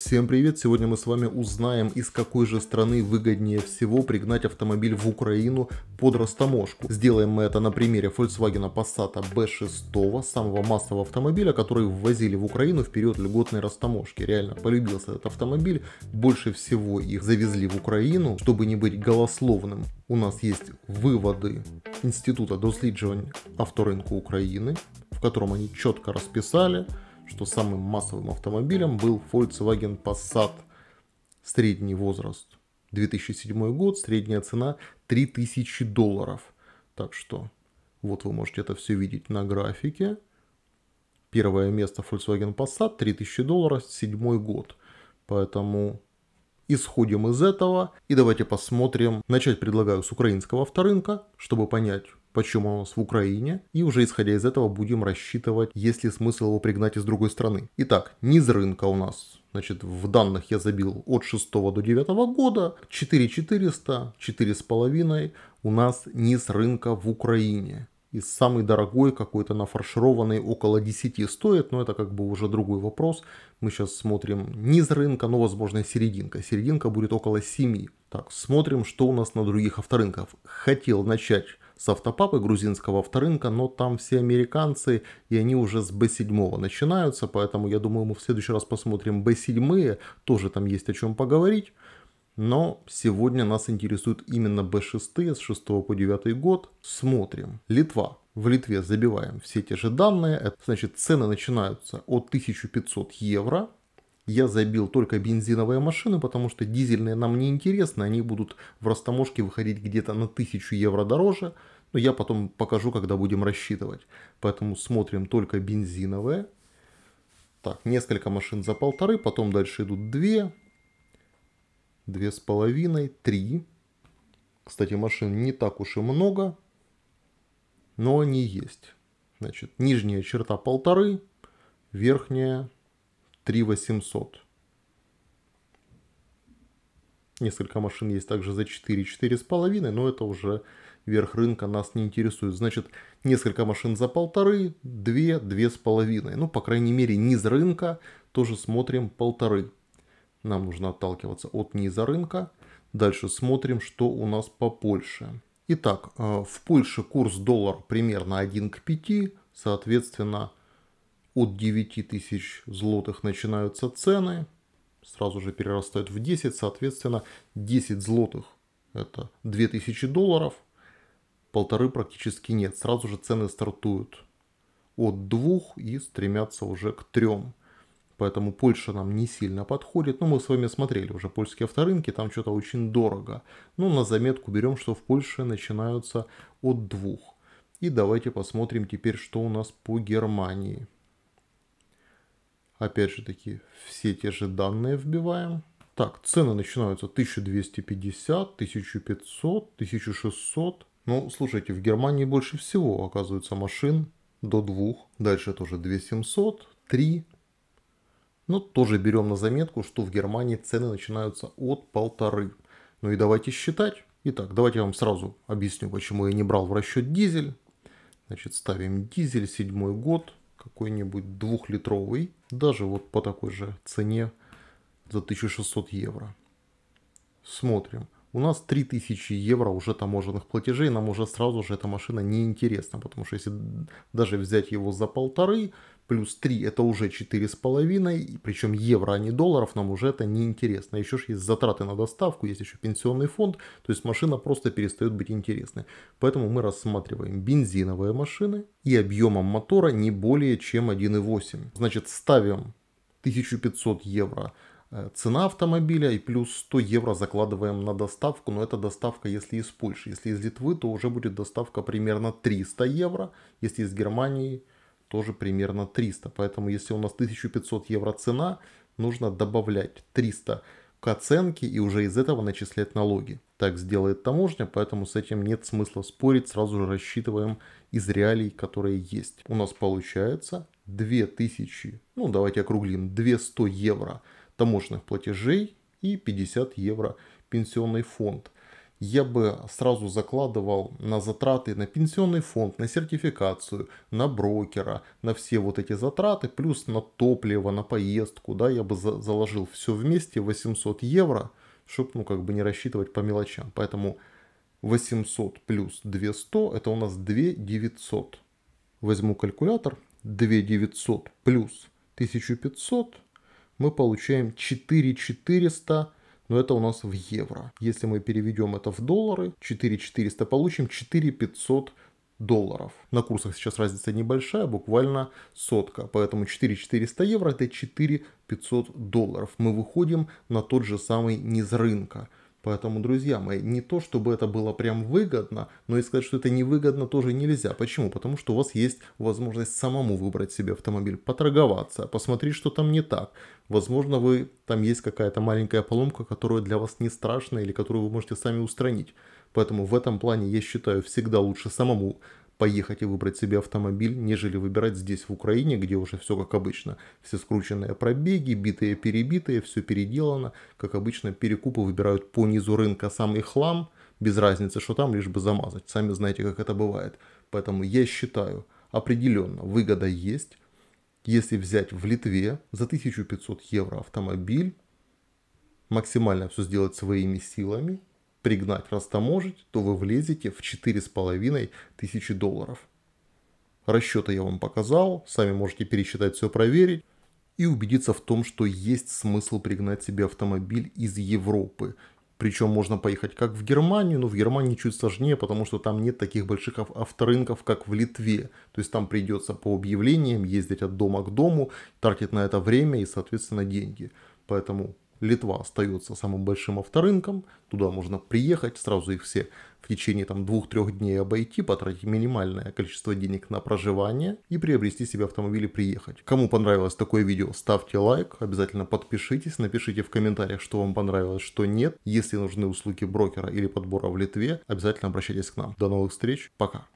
Всем привет! Сегодня мы с вами узнаем, из какой же страны выгоднее всего пригнать автомобиль в Украину под растаможку. Сделаем мы это на примере Volkswagen Passat B6, самого массового автомобиля, который ввозили в Украину в период льготной растаможки. Реально полюбился этот автомобиль, больше всего их завезли в Украину, чтобы не быть голословным. У нас есть выводы Института досліджувань авторынку Украины, в котором они четко расписали, что самым массовым автомобилем был Volkswagen Passat. Средний возраст 2007 год, средняя цена 3000 долларов. Так что вот вы можете это все видеть на графике. Первое место Volkswagen Passat 3000 долларов, седьмой год. Поэтому исходим из этого и давайте посмотрим. Начать предлагаю с украинского авторынка, чтобы понять, почем у нас в Украине, и уже исходя из этого будем рассчитывать, есть ли смысл его пригнать из другой страны. Итак, низ рынка у нас, значит, в данных я забил от 6 до 9 года, 4400, 4,5 у нас низ рынка в Украине. И самый дорогой какой-то нафаршированный около 10 стоит, но это как бы уже другой вопрос. Мы сейчас смотрим низ рынка, но возможно серединка. Серединка будет около 7. Так, смотрим, что у нас на других авторынках. Хотел начать с автопапы грузинского авторынка, но там все американцы, и они уже с B7 начинаются, поэтому я думаю, мы в следующий раз посмотрим B7, тоже там есть о чем поговорить. Но сегодня нас интересует именно B6 с 6 по 9 год. Смотрим. Литва. В Литве забиваем все те же данные. Значит, цены начинаются от 1500 евро я забил только бензиновые машины, потому что дизельные нам не интересны, они будут в растаможке выходить где-то на 1000 евро дороже, но я потом покажу, когда будем рассчитывать. Поэтому смотрим только бензиновые. Так, несколько машин за полторы, потом дальше идут две, две с половиной, три. Кстати, машин не так уж и много, но они есть. Значит, нижняя черта полторы, верхняя 3 800. Несколько машин есть также за 4, 4,5, но это уже верх рынка нас не интересует. Значит, несколько машин за полторы, 2, 2,5. Ну, по крайней мере, низ рынка тоже смотрим полторы. Нам нужно отталкиваться от низа рынка. Дальше смотрим, что у нас по Польше. Итак, э, в Польше курс доллар примерно 1 к 5, соответственно, от 9 тысяч злотых начинаются цены, сразу же перерастают в 10, соответственно 10 злотых это 2000 долларов, полторы практически нет, сразу же цены стартуют от двух и стремятся уже к трем. Поэтому Польша нам не сильно подходит. Ну, мы с вами смотрели уже польские авторынки, там что-то очень дорого. Ну, на заметку берем, что в Польше начинаются от двух. И давайте посмотрим теперь, что у нас по Германии. Опять же таки, все те же данные вбиваем. Так, цены начинаются 1250, 1500, 1600. Ну, слушайте, в Германии больше всего, оказывается, машин до двух. Дальше тоже 2700, 3. Ну, тоже берем на заметку, что в Германии цены начинаются от полторы. Ну и давайте считать. Итак, давайте я вам сразу объясню, почему я не брал в расчет дизель. Значит, ставим дизель, седьмой год какой-нибудь двухлитровый, даже вот по такой же цене за 1600 евро. Смотрим. У нас 3000 евро уже таможенных платежей, нам уже сразу же эта машина не интересна, потому что если даже взять его за полторы, плюс 3 это уже 4,5, причем евро, а не долларов, нам уже это не интересно. Еще же есть затраты на доставку, есть еще пенсионный фонд, то есть машина просто перестает быть интересной. Поэтому мы рассматриваем бензиновые машины и объемом мотора не более чем 1,8. Значит, ставим 1500 евро э, цена автомобиля и плюс 100 евро закладываем на доставку, но это доставка если из Польши. Если из Литвы, то уже будет доставка примерно 300 евро, если из Германии тоже примерно 300. Поэтому если у нас 1500 евро цена, нужно добавлять 300 к оценке и уже из этого начислять налоги. Так сделает таможня, поэтому с этим нет смысла спорить, сразу же рассчитываем из реалий, которые есть. У нас получается 2000, ну давайте округлим, 200 евро таможенных платежей и 50 евро пенсионный фонд. Я бы сразу закладывал на затраты на пенсионный фонд, на сертификацию, на брокера, на все вот эти затраты, плюс на топливо, на поездку, да, я бы за заложил все вместе 800 евро, чтобы, ну, как бы не рассчитывать по мелочам. Поэтому 800 плюс 200 это у нас 2 900. Возьму калькулятор, 2 900 плюс 1500, мы получаем 4 400 но это у нас в евро. Если мы переведем это в доллары, 4400 получим 4500 долларов. На курсах сейчас разница небольшая, буквально сотка. Поэтому 4400 евро это 4500 долларов. Мы выходим на тот же самый низ рынка. Поэтому, друзья мои, не то, чтобы это было прям выгодно, но и сказать, что это невыгодно тоже нельзя. Почему? Потому что у вас есть возможность самому выбрать себе автомобиль, поторговаться, посмотреть, что там не так. Возможно, вы там есть какая-то маленькая поломка, которая для вас не страшна или которую вы можете сами устранить. Поэтому в этом плане я считаю всегда лучше самому поехать и выбрать себе автомобиль, нежели выбирать здесь, в Украине, где уже все как обычно. Все скрученные пробеги, битые-перебитые, все переделано. Как обычно, перекупы выбирают по низу рынка самый хлам, без разницы, что там, лишь бы замазать. Сами знаете, как это бывает. Поэтому я считаю, определенно выгода есть. Если взять в Литве за 1500 евро автомобиль, максимально все сделать своими силами, пригнать, растаможить, то вы влезете в 4,5 тысячи долларов. Расчеты я вам показал, сами можете пересчитать все, проверить и убедиться в том, что есть смысл пригнать себе автомобиль из Европы. Причем можно поехать как в Германию, но в Германии чуть сложнее, потому что там нет таких больших авторынков, как в Литве. То есть там придется по объявлениям ездить от дома к дому, тратить на это время и, соответственно, деньги. Поэтому Литва остается самым большим авторынком, туда можно приехать, сразу их все в течение там двух-трех дней обойти, потратить минимальное количество денег на проживание и приобрести себе автомобиль и приехать. Кому понравилось такое видео, ставьте лайк, обязательно подпишитесь, напишите в комментариях, что вам понравилось, что нет. Если нужны услуги брокера или подбора в Литве, обязательно обращайтесь к нам. До новых встреч, пока!